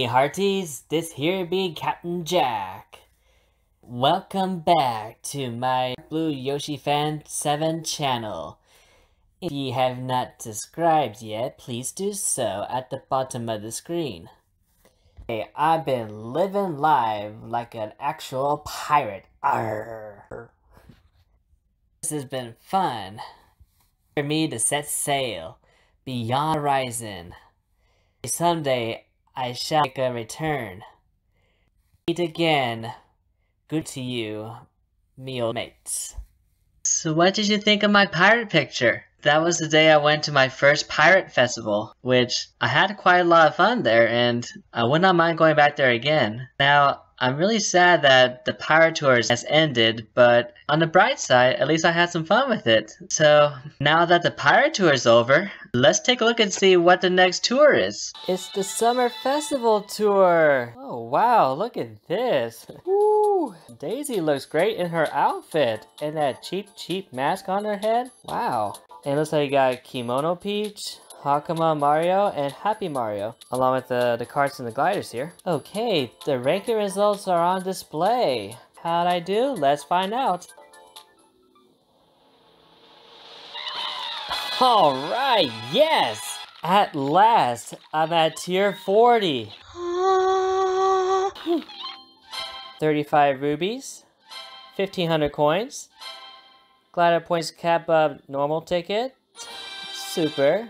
Hey hearties, this here be Captain Jack. Welcome back to my Blue Yoshi Fan 7 channel. If you have not subscribed yet, please do so at the bottom of the screen. Hey, I've been living live like an actual pirate. Arr. This has been fun for me to set sail beyond horizon. Someday I shall make a return. Meet again. Good to you, me old mates. So what did you think of my pirate picture? That was the day I went to my first pirate festival, which I had quite a lot of fun there, and I would not mind going back there again. Now, I'm really sad that the pirate tour has ended, but on the bright side, at least I had some fun with it. So now that the pirate tour is over, let's take a look and see what the next tour is. It's the summer festival tour. Oh wow, look at this. Woo! Daisy looks great in her outfit and that Cheep Cheep mask on her head. Wow. And looks like you got Kimono Peach, Hakama Mario, and Happy Mario, along with the, the carts and the gliders here. Okay, the ranking results are on display. How'd I do? Let's find out. Alright, yes! At last, I'm at tier 40. 35 rubies, 1500 coins, glider points cap up normal ticket, super,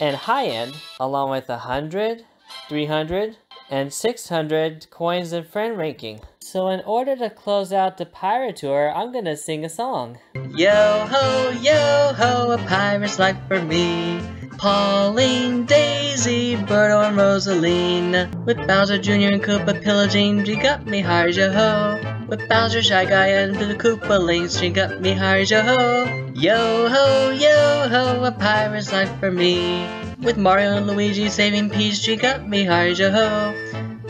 and high end, along with 100, 300, and 600 coins in friend ranking. So in order to close out the pirate tour, I'm gonna sing a song. Yo ho, yo ho, a pirate's life for me. Pauline, Daisy, Birdo, and Rosalina. With Bowser Jr. and Koopa pillaging, she got me hard yo ho. With Bowser, Shy Guy, and the Koopalings, she got me hard yo ho. Yo ho, yo ho, a pirate's life for me. With Mario and Luigi saving Peach, she up me hard yo ho.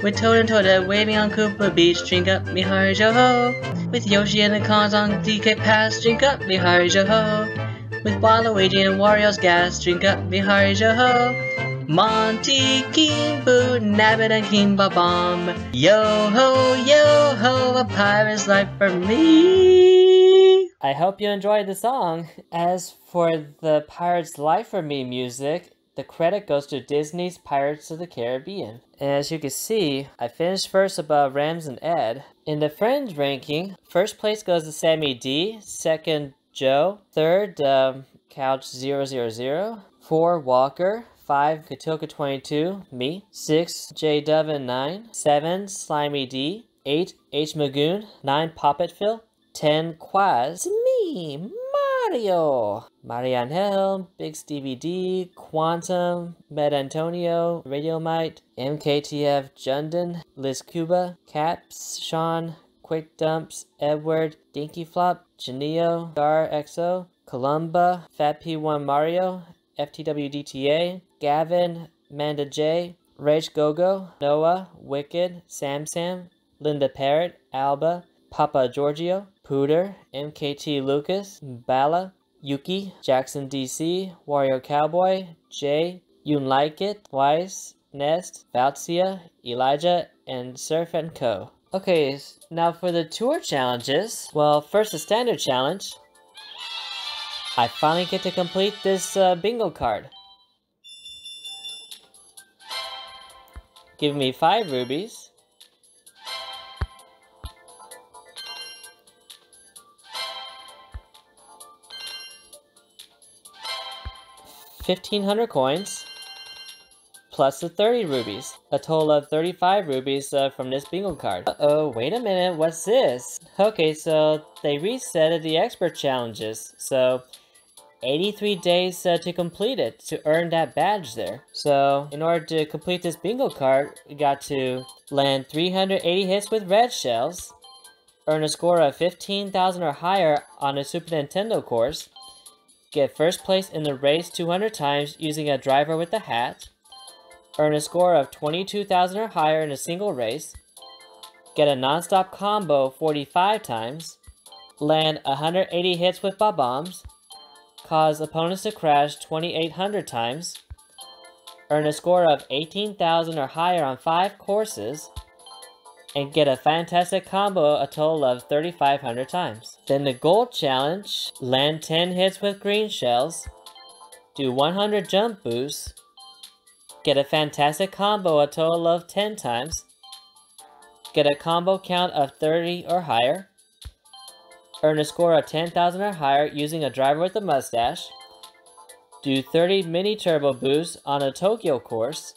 With Toad and Toadette waving on Koopa Beach, drink up me hard yo ho. With Yoshi and the Kongs on DK Pass, drink up me hard yo ho. With Waluigi and Wario's gas, drink up me hard yo ho. Monty, King Boo, Nabbit, and King Bomb. Yo ho, yo ho, a pirate's life for me. I hope you enjoyed the song. As for the Pirate's Life for Me music, the credit goes to Disney's Pirates of the Caribbean. As you can see, I finished first above Rams and Ed. In the Friends ranking, first place goes to Sammy D, second Joe, third um, Couch 000, four Walker, 5 Katoka 22, me, 6 J Dovin 9, 7 Slimy D, 8 H Magoon, 9 Poppet Phil, 10 Quaz, me, Mario, Marianne Hill, Big Stevie D, Quantum, Med Antonio, Radiomite, MKTF Jundon, Liz Cuba, Caps, Sean, Quick Dumps, Edward, Dinky Flop, Janio, Gar XO, Columba, Fat P1 Mario, FTWDTA, Gavin, Manda J, Rage Gogo, Noah, Wicked, Sam Sam, Linda Parrott, Alba, Papa Giorgio, Pooter, MKT Lucas, Bala, Yuki, Jackson DC, Wario Cowboy, Jay, Yoon Like It, Twice, Nest, Valtzia, Elijah, and Surf and Co. Okay, now for the tour challenges. Well, first the standard challenge. I finally get to complete this uh, bingo card. Give me five rubies. Fifteen hundred coins, plus the 30 rubies. A total of 35 rubies uh, from this bingo card. Uh-oh, wait a minute, what's this? Okay, so they reset the expert challenges. So 83 days uh, to complete it, to earn that badge there. So, in order to complete this bingo card, we got to land 380 hits with red shells, earn a score of 15,000 or higher on a Super Nintendo course, get first place in the race 200 times using a driver with a hat, earn a score of 22,000 or higher in a single race, get a non-stop combo 45 times, land 180 hits with Bob-ombs, cause opponents to crash 2800 times, earn a score of 18,000 or higher on 5 courses, and get a fantastic combo a total of 3,500 times. Then the gold challenge, land 10 hits with green shells, do 100 jump boosts, get a fantastic combo a total of 10 times, get a combo count of 30 or higher, earn a score of 10,000 or higher using a driver with a mustache, do 30 mini turbo boosts on a Tokyo course,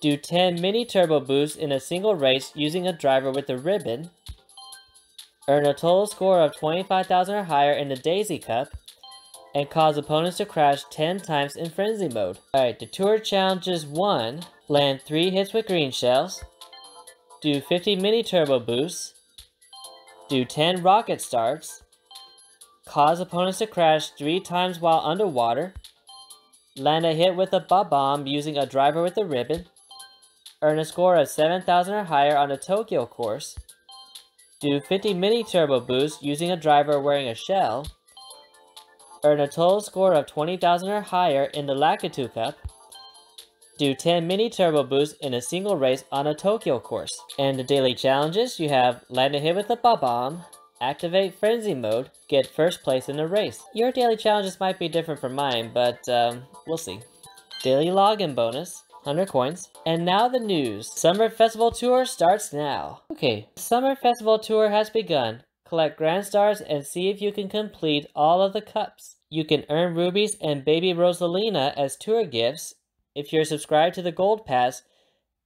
do 10 mini turbo boosts in a single race using a driver with a ribbon, earn a total score of 25,000 or higher in the Daisy Cup, and cause opponents to crash 10 times in Frenzy mode. Alright, the Tour Challenges 1, land 3 hits with green shells, do 50 mini turbo boosts, do 10 rocket starts, cause opponents to crash 3 times while underwater, land a hit with a Bob-omb using a driver with a ribbon, earn a score of 7,000 or higher on a Tokyo course, do 50 mini turbo boosts using a driver wearing a shell, earn a total score of 20,000 or higher in the Lakitu Cup, do 10 mini turbo boosts in a single race on a Tokyo course. And the daily challenges, you have land a hit with a Bob-omb, activate frenzy mode, get first place in the race. Your daily challenges might be different from mine, but um, we'll see. Daily login bonus, 100 coins. And now the news. Summer Festival Tour starts now. Okay, Summer Festival Tour has begun. Collect Grand Stars and see if you can complete all of the cups. You can earn rubies and Baby Rosalina as tour gifts. If you're subscribed to the Gold Pass,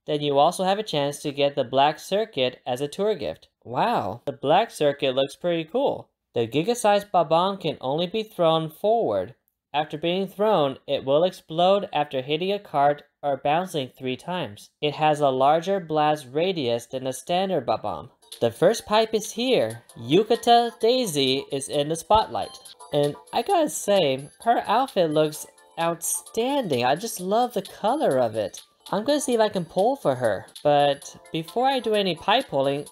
then you also have a chance to get the Black Circuit as a tour gift. Wow, the Black Circuit looks pretty cool. The Giga-sized can only be thrown forward. After being thrown, it will explode after hitting a cart or bouncing three times. It has a larger blast radius than a standard Bob-omb. The first pipe is here. Yukata Daisy is in the spotlight. And I gotta say, her outfit looks outstanding. I just love the color of it. I'm gonna see if I can pull for her. But before I do any pipe pulling,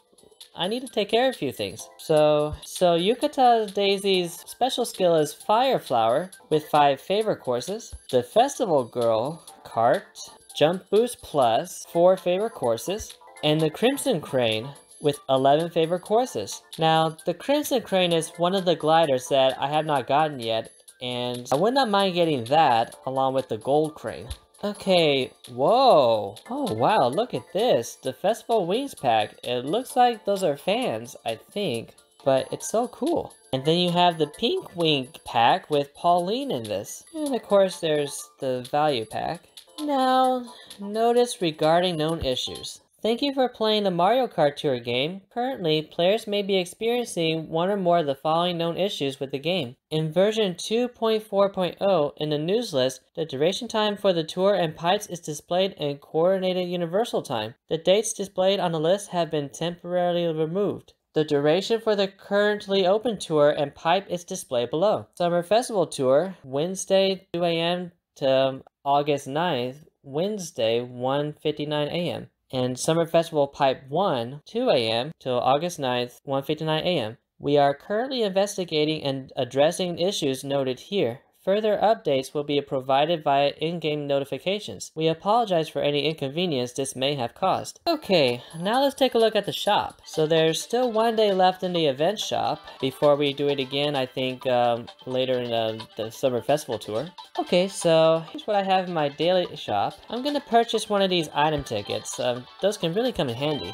I need to take care of a few things. So, so Yukata Daisy's special skill is Fire Flower with 5 favor courses. The Festival Girl cart, Jump Boost Plus, 4 favor courses. And the Crimson Crane with 11 favor courses. Now, the Crimson Crane is one of the gliders that I have not gotten yet, and I would not mind getting that along with the Gold Crane. Okay, whoa. Oh wow, look at this. The Festival Wings pack. It looks like those are fans, I think. But it's so cool. And then you have the Pink Wing pack with Pauline in this. And of course there's the value pack. Now, notice regarding known issues. Thank you for playing the Mario Kart Tour game. Currently, players may be experiencing one or more of the following known issues with the game. In version 2.4.0 in the news list, the duration time for the tour and pipes is displayed in Coordinated Universal Time. The dates displayed on the list have been temporarily removed. The duration for the currently open tour and pipe is displayed below. Summer Festival Tour, Wednesday 2 a.m. to August 9th, Wednesday 1.59 a.m and Summer Festival Pipe 1, 2 a.m. till August 9th, 1.59 a.m. We are currently investigating and addressing issues noted here. Further updates will be provided via in-game notifications. We apologize for any inconvenience this may have caused. Okay, now let's take a look at the shop. So there's still one day left in the event shop before we do it again, I think um, later in uh, the Summer Festival Tour. Okay, so here's what I have in my daily shop. I'm gonna purchase one of these item tickets. Um, those can really come in handy.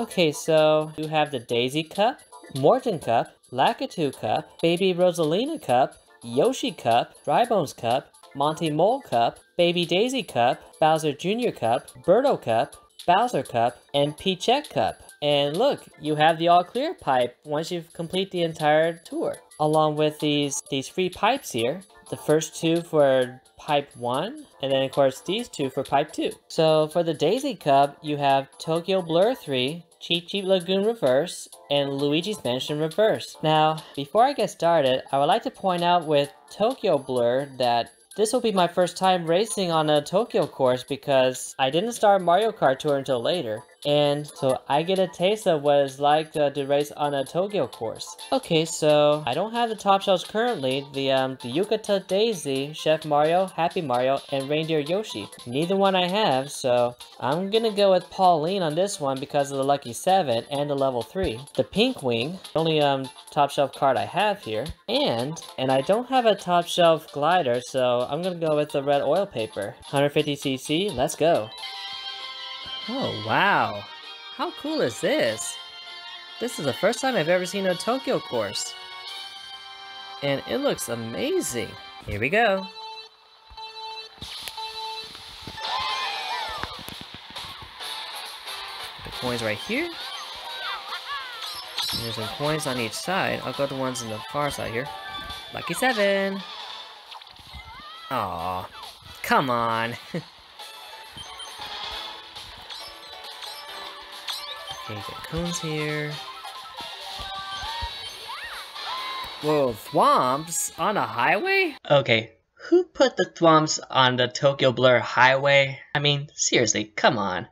Okay, so you have the Daisy Cup, Morton Cup, Lakitu Cup, Baby Rosalina Cup, Yoshi Cup, Dry Bones Cup, Monty Mole Cup, Baby Daisy Cup, Bowser Jr. Cup, Birdo Cup, Bowser Cup, and Peachette Cup. And look, you have the all clear pipe once you complete the entire tour. Along with these, these free pipes here. The first two for pipe 1, and then of course these two for pipe 2. So for the Daisy Cup, you have Tokyo Blur 3, Cheep Lagoon Reverse, and Luigi's Mansion Reverse. Now, before I get started, I would like to point out with Tokyo Blur that this will be my first time racing on a Tokyo course because I didn't start Mario Kart Tour until later. And so I get a taste of what it's like to, to race on a Tokyo course. Okay, so I don't have the top shelves currently, the um, the Yukata Daisy, Chef Mario, Happy Mario, and Reindeer Yoshi. Neither one I have, so I'm gonna go with Pauline on this one because of the Lucky 7 and the level 3. The Pink Wing, only um, top shelf card I have here, and, and I don't have a top shelf glider, so I'm gonna go with the red oil paper. 150cc, let's go. Oh, wow. How cool is this? This is the first time I've ever seen a Tokyo course. And it looks amazing. Here we go. The coins right here. And there's some coins on each side. I'll go to the ones on the far side here. Lucky 7! Aw, come on. Okay, get cones here. Whoa, thwomps on a highway? Okay, who put the thwomps on the Tokyo Blur highway? I mean, seriously, come on.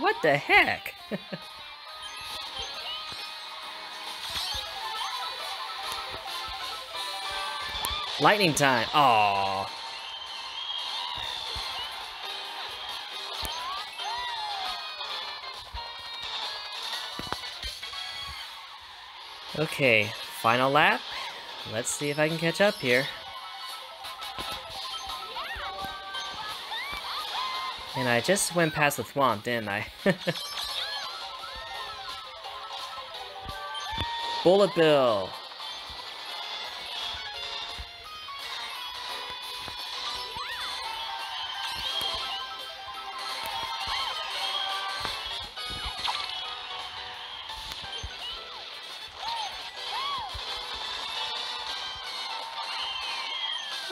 What the heck? Lightning time. Aww. Okay, final lap. Let's see if I can catch up here. And I just went past the thwomp, didn't I? Bullet Bill!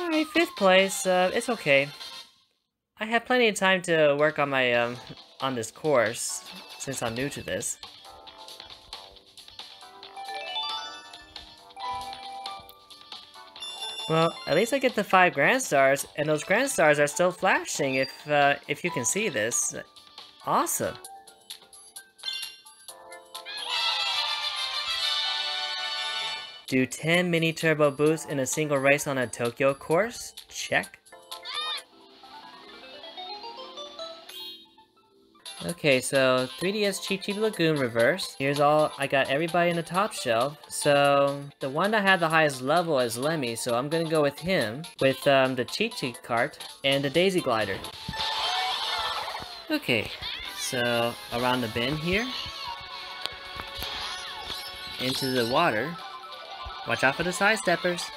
Alright, fifth place. Uh, it's okay. I have plenty of time to work on my, um, on this course, since I'm new to this. Well, at least I get the five Grand Stars, and those Grand Stars are still flashing if, uh, if you can see this. Awesome. Do 10 mini turbo boosts in a single race on a Tokyo course? Check. Okay, so 3DS Cheep Cheep Lagoon reverse. Here's all, I got everybody in the top shelf. So, the one that had the highest level is Lemmy, so I'm gonna go with him. With um, the Cheep Cheep cart and the Daisy Glider. Okay, so around the bend here. Into the water. Watch out for the side steppers.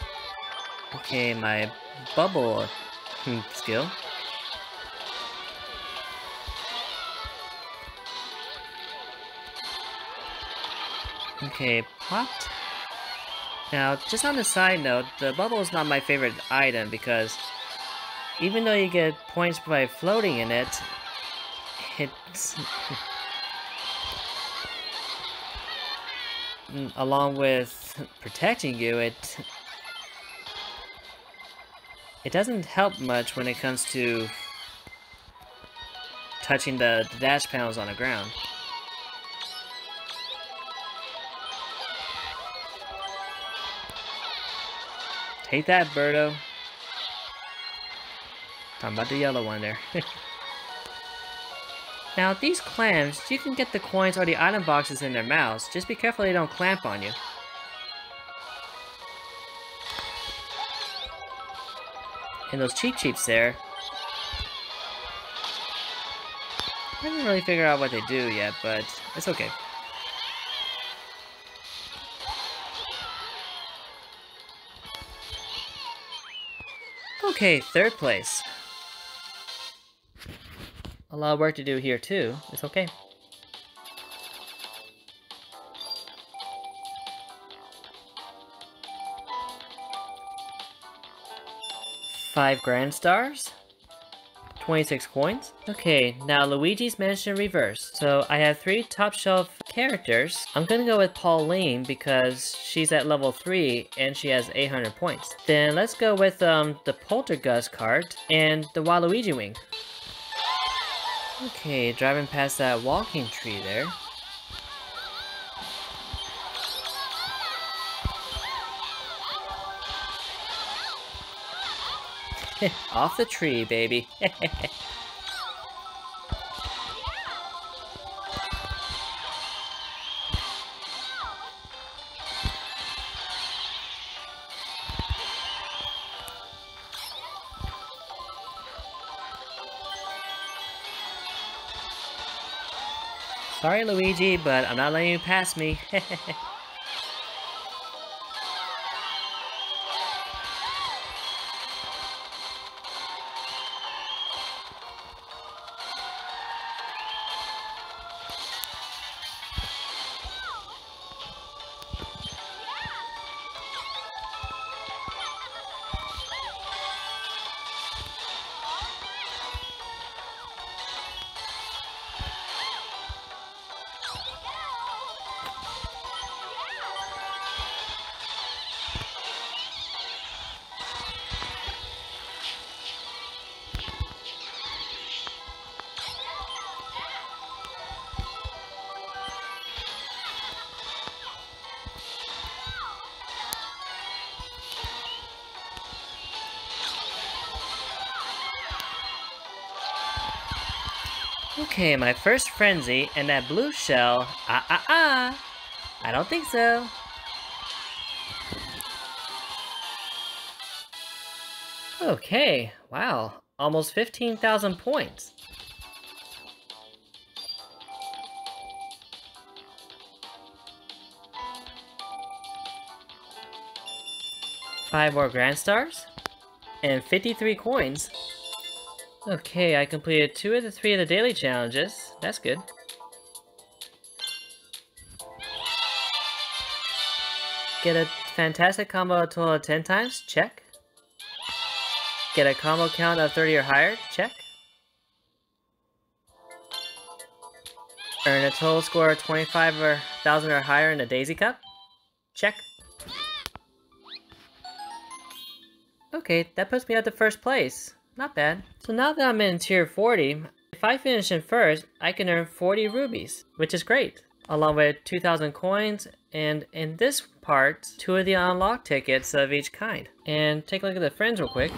Okay, my bubble skill. Okay, popped. Now, just on the side note, the bubble is not my favorite item because even though you get points by floating in it, it's... Mm, along with protecting you, it it doesn't help much when it comes to touching the, the dash panels on the ground. Take that, Birdo. Talking about the yellow one there. Now, these clams, you can get the coins or the item boxes in their mouths. Just be careful they don't clamp on you. And those Cheep Cheeps there. I haven't really figured out what they do yet, but it's okay. Okay, third place. A lot of work to do here too. It's okay. Five Grand Stars? 26 coins. Okay, now Luigi's Mansion Reverse. So I have three top shelf characters. I'm gonna go with Pauline because she's at level 3 and she has 800 points. Then let's go with um, the Poltergust card and the Waluigi Wing. Okay, driving past that walking tree there. Off the tree, baby. Sorry, Luigi, but I'm not letting you pass me. Okay, my first frenzy, and that blue shell, ah ah ah! I don't think so. Okay, wow, almost 15,000 points. Five more Grand Stars, and 53 coins. Okay, I completed two of the three of the daily challenges. That's good. Get a fantastic combo a total of 10 times? Check. Get a combo count of 30 or higher? Check. Earn a total score of 25,000 or higher in a Daisy Cup? Check. Okay, that puts me at the first place. Not bad. So now that I'm in tier 40, if I finish in first, I can earn 40 rubies, which is great. Along with 2,000 coins, and in this part, two of the unlock tickets of each kind. And take a look at the friends real quick.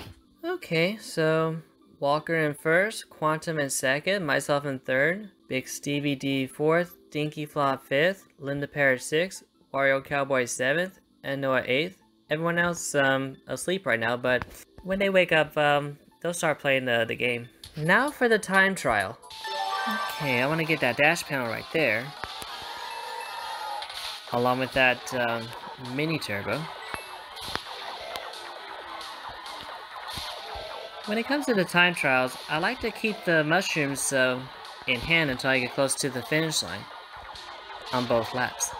Okay, so Walker in first, Quantum in second, myself in third, Big Stevie D fourth, Dinky Flop fifth, Linda Parrot sixth, Wario Cowboy seventh, and Noah eighth. Everyone else um asleep right now, but when they wake up, um, they'll start playing the, the game. Now for the time trial. Okay, I want to get that dash panel right there. Along with that um, mini turbo. When it comes to the time trials, I like to keep the mushrooms uh, in hand until I get close to the finish line on both laps.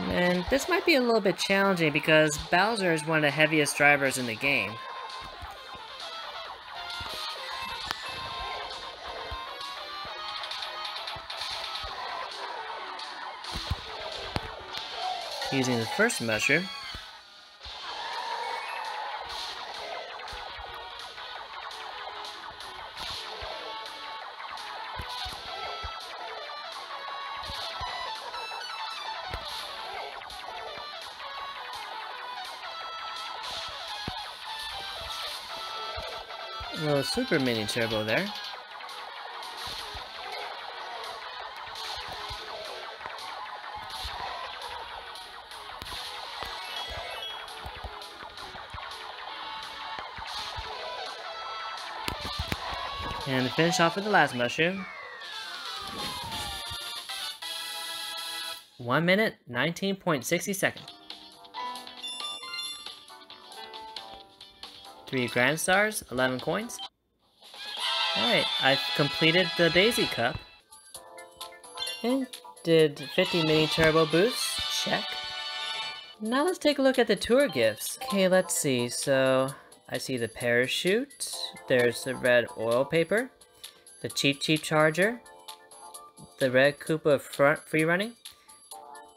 And this might be a little bit challenging because Bowser is one of the heaviest drivers in the game. Using the first mushroom, little super mini turbo there. And finish off with the last mushroom. 1 minute, 19.60 seconds. Three Grand Stars, 11 coins. Alright, I've completed the Daisy Cup. And did 50 mini turbo boosts, check. Now let's take a look at the tour gifts. Okay, let's see, so I see the parachute, there's the red oil paper, the Cheep Cheep charger, the red Koopa front free running,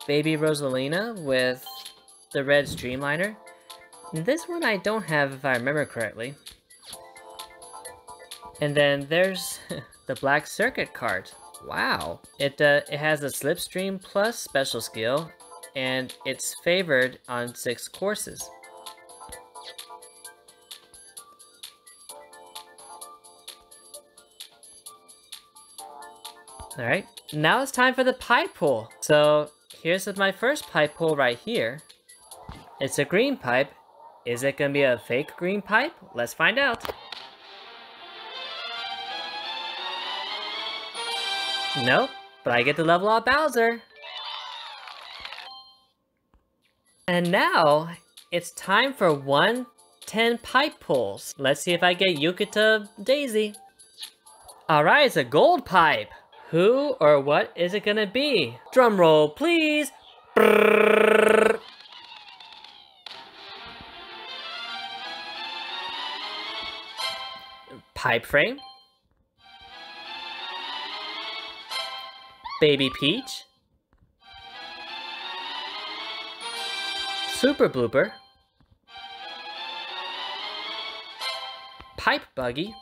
baby Rosalina with the red streamliner, This one I don't have if I remember correctly. And then there's the Black Circuit card. Wow. It, uh, it has a Slipstream Plus special skill, and it's favored on 6 courses. Alright, now it's time for the pipe pull. So here's my first pipe pull right here. It's a green pipe. Is it gonna be a fake green pipe? Let's find out. Nope, but I get to level up Bowser. And now, it's time for 110 pipe pulls. Let's see if I get Yukata Daisy. Alright, it's a gold pipe. Who or what is it gonna be? Drum roll, please. Brrr. Pipe frame. Baby Peach. Super Blooper. Pipe Buggy.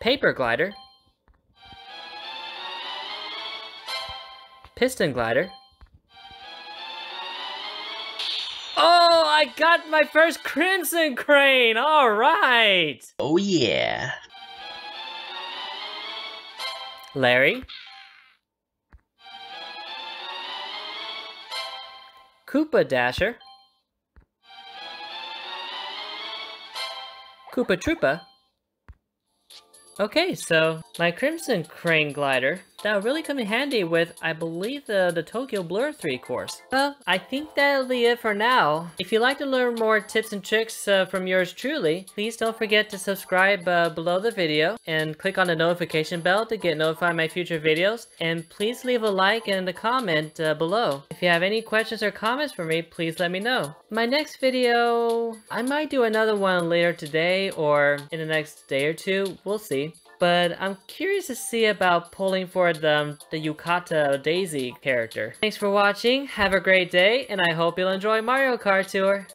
Paper Glider. Piston Glider. I got my first Crimson Crane! Alright! Oh yeah. Larry. Koopa Dasher. Koopa Troopa. Okay, so my Crimson Crane glider, that'll really come in handy with, I believe, the, the Tokyo Blur 3 course. Well, I think that'll be it for now. If you'd like to learn more tips and tricks uh, from yours truly, please don't forget to subscribe uh, below the video and click on the notification bell to get notified my future videos. And please leave a like and a comment uh, below. If you have any questions or comments for me, please let me know. My next video, I might do another one later today or in the next day or two. We'll see but I'm curious to see about pulling for the, um, the Yukata Daisy character. Thanks for watching, have a great day, and I hope you'll enjoy Mario Kart Tour!